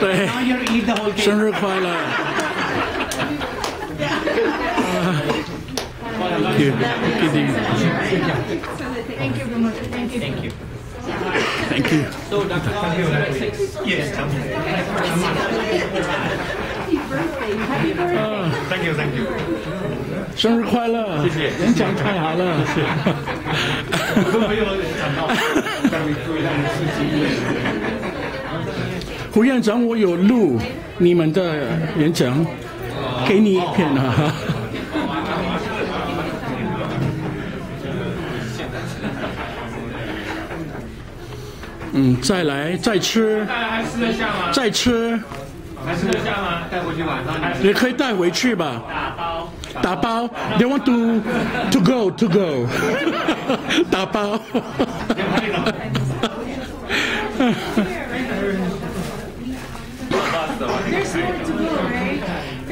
对生日快乐。Thank you, Kitty. Thank you very much. Thank you. Thank you. Thank you. So Dr. Lau, you are six. Yes, tell me. Thank you, thank you。生日快乐！谢谢演讲太好了。我都没有想到。胡院长，我有录你们的演讲，给你一片啊。嗯，再来，再吃，大家还吃得下吗？再吃，还吃得下吗？带回去晚上还也可以带回去吧。打包。打包，they want to to go to go，打包。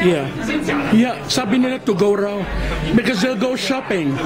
Yeah, yeah, sabi nila to go raw. Because they'll go shopping.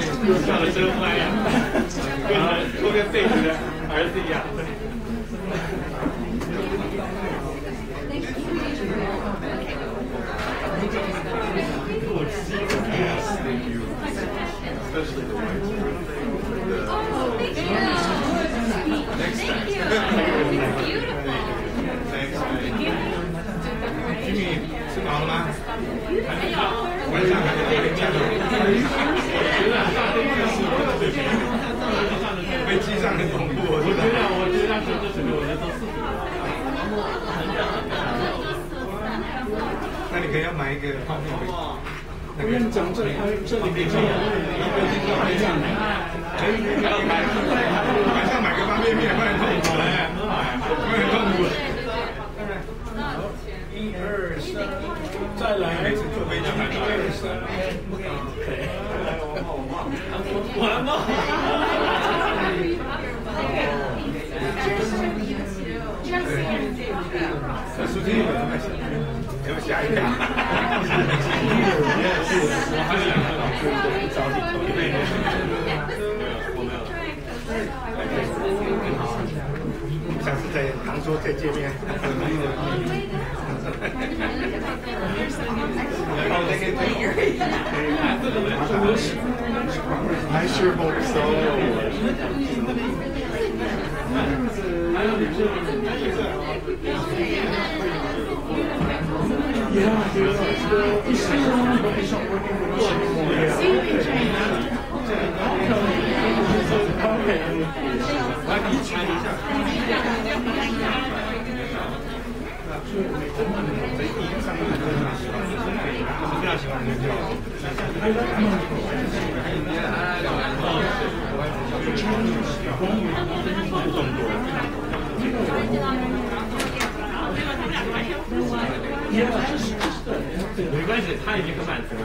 笑得真欢呀，跟跟跟贝子的儿子一样。吃饱了吗？晚上还得加飞机上很恐怖，我觉得，我觉得这个我觉得都是。那你可以要买一个泡面。杯。胡院长，这还这里面。可以，要买，晚上买个方便面，不然痛苦了，不然痛苦。有。下次在杭州再见面。I sure hope so. Yeah, yeah. It's still on, but it's not working with us anymore. Okay. 非 没关系，他已经很满足了。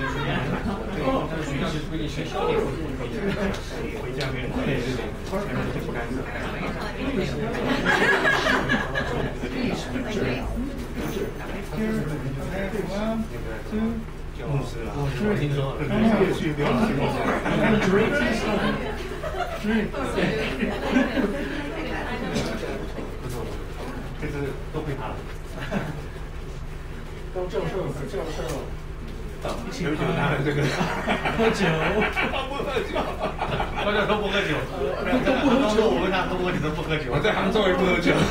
看一下，那叫什么环境？学校里回家没人对对对，前面就不干涉。牧师了，我听说越去不错，这次都会他了。高教授和教授一起有酒拿了这个喝酒，不喝酒，大家都不喝酒，都不喝酒我问他，我你都不喝酒，我在杭州也不喝酒。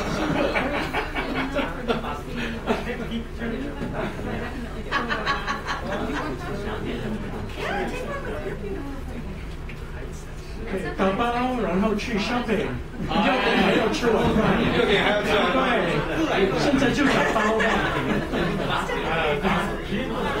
打包，然后去 shopping，六点还要吃晚饭，六点还要吃晚饭对，现在就打包吧。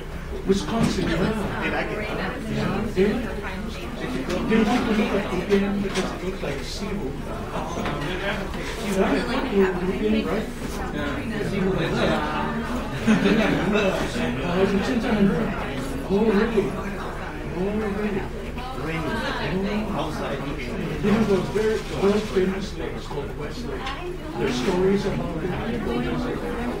Wisconsin, yeah. yeah. yeah. They want to look at European because it looks like zero. Yeah, European, right? Yeah. Zero like that. Oh, really? Oh, really? Rain. Outside looking. You know, those very world famous lakes called West Lake. There's stories about it.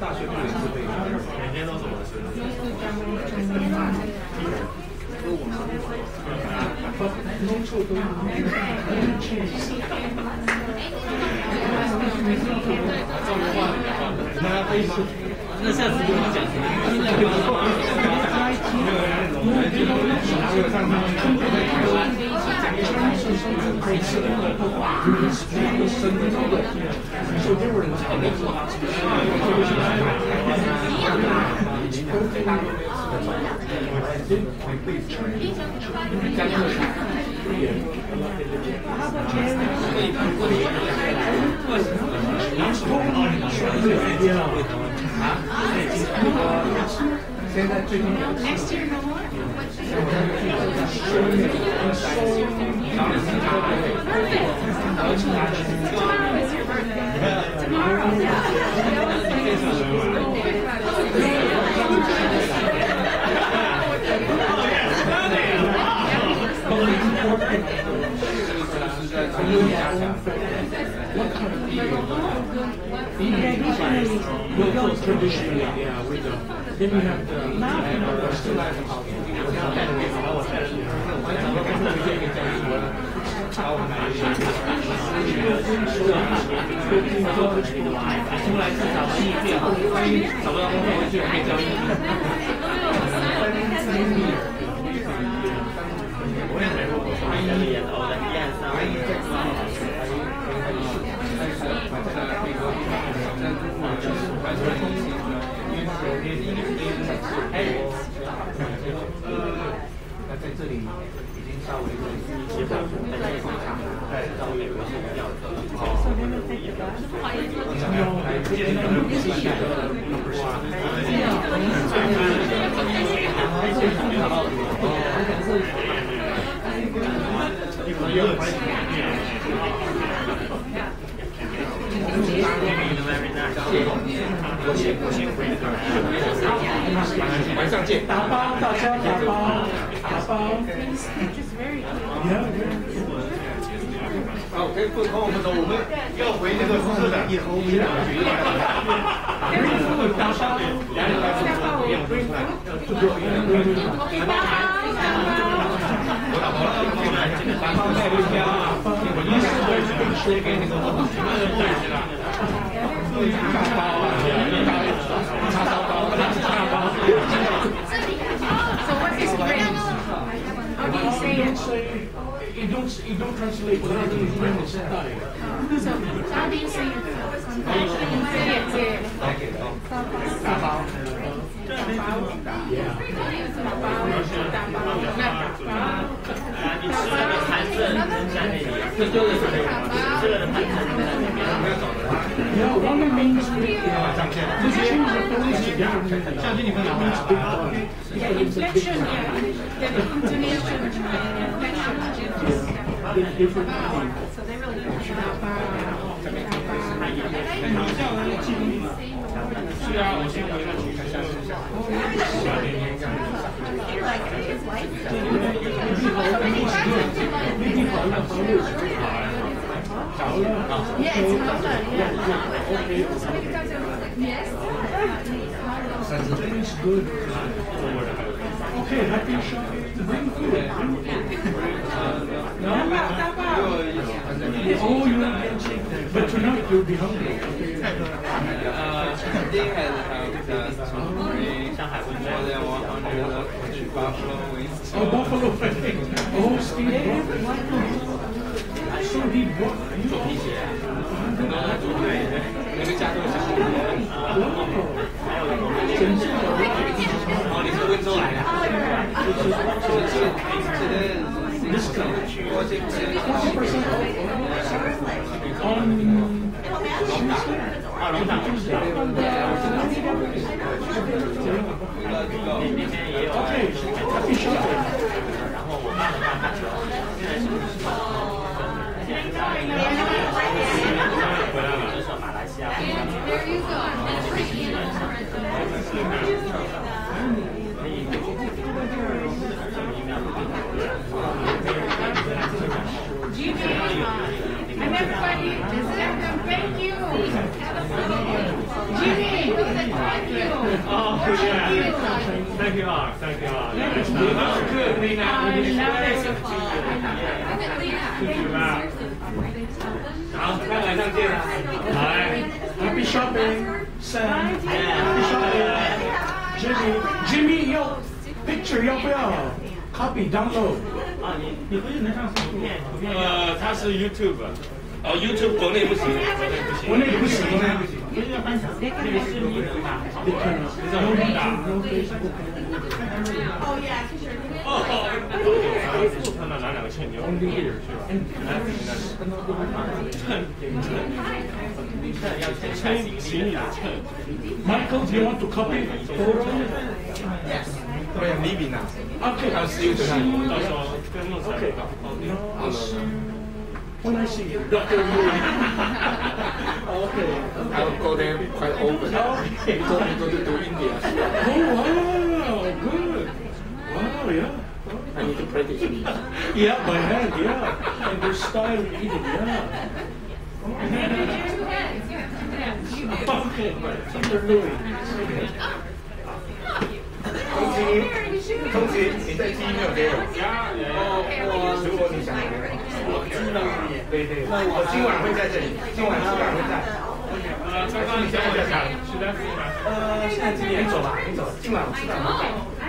大学部也是这样。每天都怎么吃？No total. Change. 那可以吗？那下次跟我讲，现在跟手机我人操的，现在最近 Next year, no more? Tomorrow is your birthday. Tomorrow, yeah. 出来至少生意变好，万一找不到工作回去可以交易。那在这里已经稍微结果，但是通常在稍微有一些比较晚上见。打包，大家打包，打包。啊，我可以不空，我们走，我们要回那个宿舍的，以后我们两个去。打包。Okay, bye. 我打包了。这个那个对啦，大包啊，大叉烧包，大包。So what is rings? How do you say You don't it? say, you don't, you don't translate what it is when it's style. So how do you say it? Say it, say it. 大包。Yeah, ramen means big. This change the phonetic different. 相机你分享 Yeah, it's harder, yes, good. Okay, happy shopping. Oh, you. But tonight you'll be hungry. uh, oh, buffalo Oh, Steve So he brought 你一些，很多的主管那个家族的孩，还有我们那然后，你是温州来的，就是就是这个的个，你是可能去过这个，我是不是？嗯。啊，龙岗就是啊，对啊，我现在那边也有，他必须要，然后我爸爸他就现在是。Thank you all. Thank you all. Yeah, it's not good. Now. I love it. shopping, Sam. Happy shopping. Jimmy, Jimmy, 要 picture 要不要？Copy download. 啊，你你回去能上图片？图片？呃，它是 YouTube。哦，YouTube 国内不行，国内不行。国内不行国内不行。不是要翻墙，那个视频很大。 They cannot. 这 Oh, yeah, because you're doing it. Oh, Michael, do you want to copy photo? Yes. Oh, yeah, maybe now. Okay. I'll see you tonight. Okay. When I see you, Dr. Wu. okay. I'll go there quite often. Okay. Go, go to India. Oh, wow. Wow, yeah. I need to practice. Yeah, by hand, yeah. And the style of eating, yeah. Okay. Dr. Louis. 通知，通知，你在寄 email 给我。我如果你想，我知道你。对对，我今晚会在这里，今晚今晚会在。呃，刚刚你在是吗？呃，现在几点？你走吧，你走。今晚我吃饭